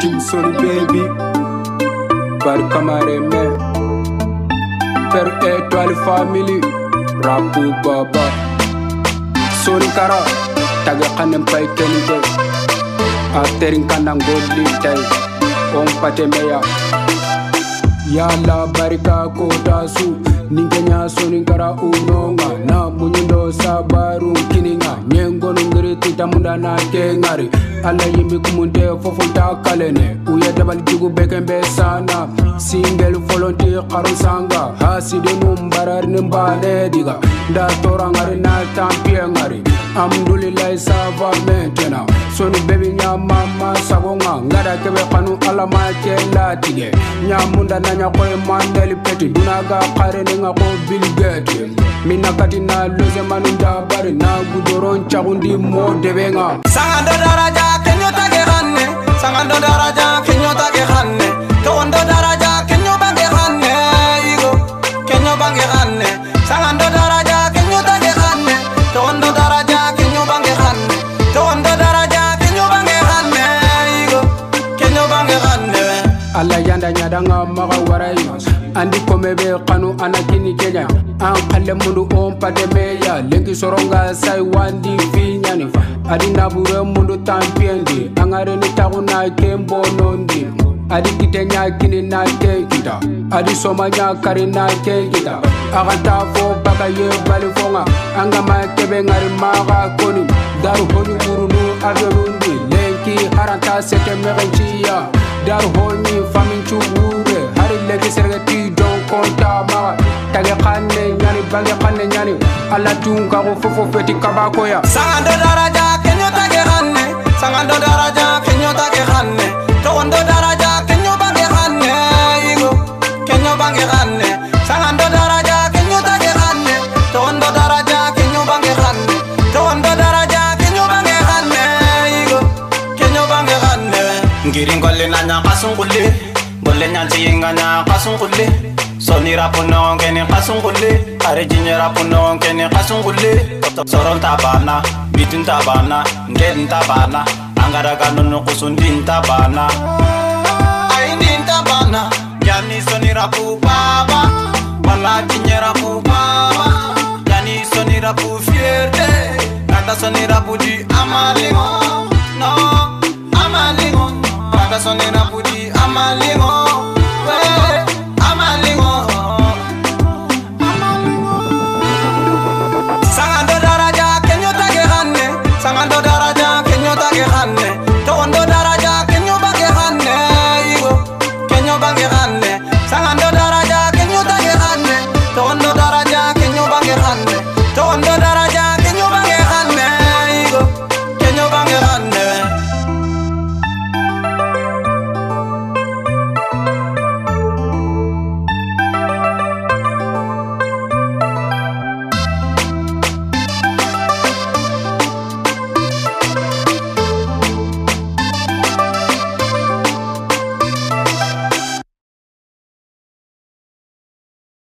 Kingsoni baby Bari kamare me Per étoile family Rapu baba Soni kara Taga kanem pay kenite Aterin kanam godli tay On pate meya yala barika su, ningenya sonin kara unonga na munyindo sabaru kininga nyengo damunda na kengari ala yimi kumunde fofonta kalene uya dabal jugu beken be sana singel folonti karon sanga haside ni barar nimbane diga da torangari na tampie ngari amdul matyelatike nyamundananyakoemandeliphethe ndunakaphare ningako bilgete mina kati naloze manundabare nakudorontyaku ndi modebenga Sangando daraja kenyo bangi khanne Igo kenyo bangi khanne Sangando daraja yandanyadanga maga warai andi kome be kanu ana kini kenya an kalle mundu on pade me ya legi soronga sai wandi fi nyani adi nabure mundu tampiendi angare ni tagu na kembo nondi adi kite nya kini na ke kita adi soma nya kari na ke kita agata fo baka ye bali fonga angama kebe ngari maga koni daru honi burunu adonundi ki haranta sete megen ciya dar honi famin cugure hari legi serga ti don konta ma tage kanne nyani bange kanne nyani alla tun ka go fofo feti kabako ya sangando daraja kenyo tage kanne sangando daraja kenyo tage kanne to wando ngiri ngolinanya kasunguli ngolinyanzi yinganya kasunguli sonirapunonkeni kasunguli ari jinyirapunonkeni kasunguli sorontabana bitintabana ngerintabana angarakanunu kusu ndintabana ai ndintabana yani sonirapu baba bala jinyirapu baba yani sonirapu fierte ngata sonirapu di amalimo I'm pour dire à ma oh.